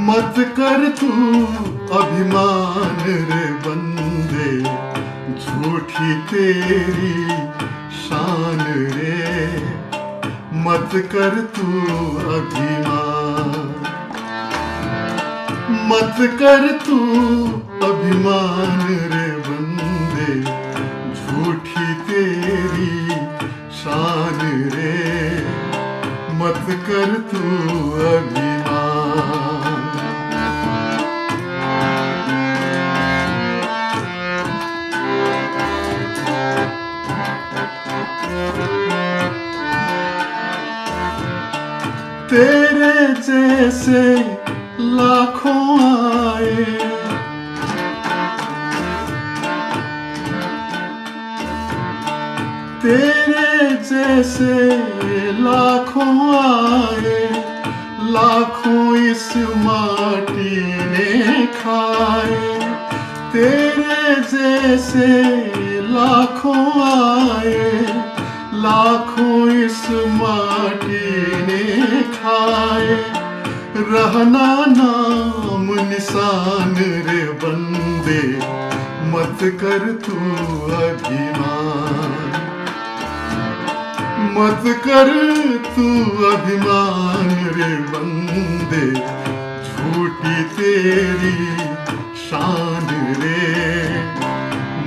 मत कर तू अभिमान रे बंदे। झूठी तेरी शान रे। मत कर तू अभिमान। मत कर तू अभिमान रे बंदे। झूठी तेरी शान रे। मत कर तू अभिमान। तेरे जैसे लाखों आए। तेरे जैसे लाखों आए, लाखों इस माटी ने खाए। तेरे जैसे लाखों आए, लाखों इस माटी ने खाए रहना नाम निशान रे बंदे, मत कर तू अभिमान। मत कर तू अभिमान रे बंदे, झूठी तेरी शान रे।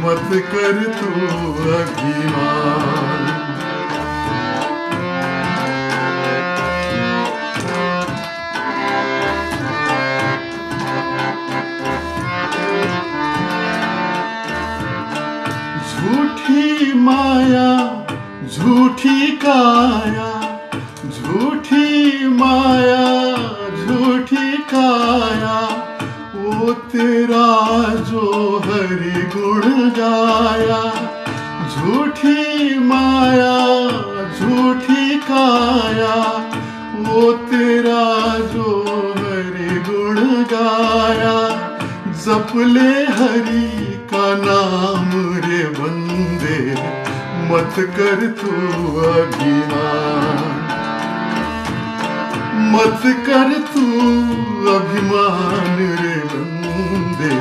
मत कर तू अभिमान। काया, झूठी माया, झूठी काया, वो तेरा जो हरि गुण गाया। झूठी माया, झूठी काया, वो तेरा जो हरि गुण गाया। जप मत कर तू अभिमान। मत कर तू अभिमान रे बंदे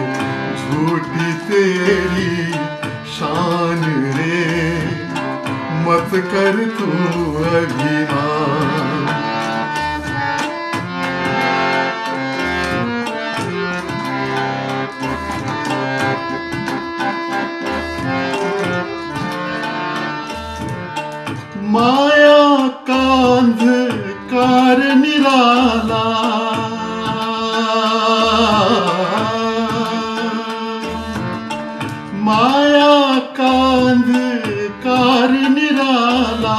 झूठी तेरी शान रे। मत कर तू अभिमान। माया कांध कार निराला। माया कांध कार निराला,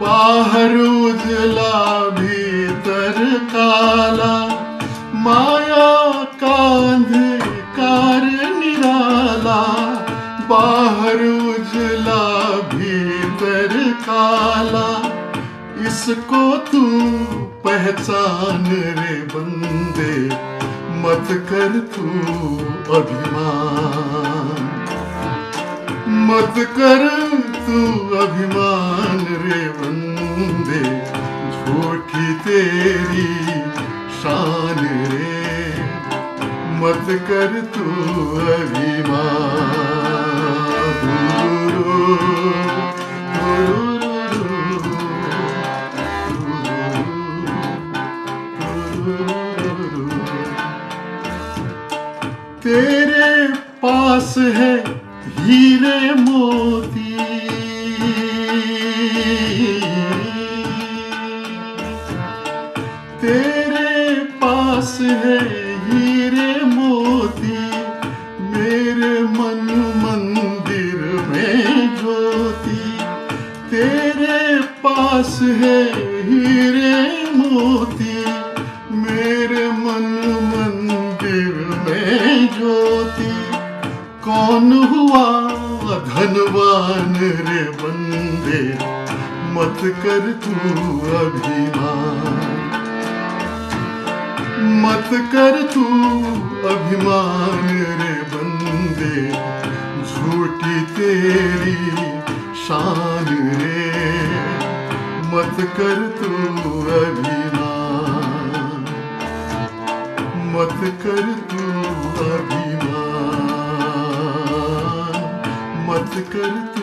बाहर उजला, भीतर काला। माया कांध कार निराला, बाहर उजला, भीतर काला इसको तू पहचान रे बंदे, मत कर तू अभिमान। मत कर तू अभिमान रे बंदे, झूठी तेरी शान रे। मत कर तू अभिमान। पास है हीरे मोती। तेरे पास है हीरे मोती, मेरे मन मंदिर में ज्योति। तेरे पास है हीरे मोती, मेरे मन मंदिर में ज्योति। कौन हुआ धनवान रे बंदे? मत कर तू अभिमान। मत कर तू अभिमान रे बंदे। झूठी तेरी शान रे। मत कर तू अभिमान। मत कर तू अभिमान। मत कर तू अभिमान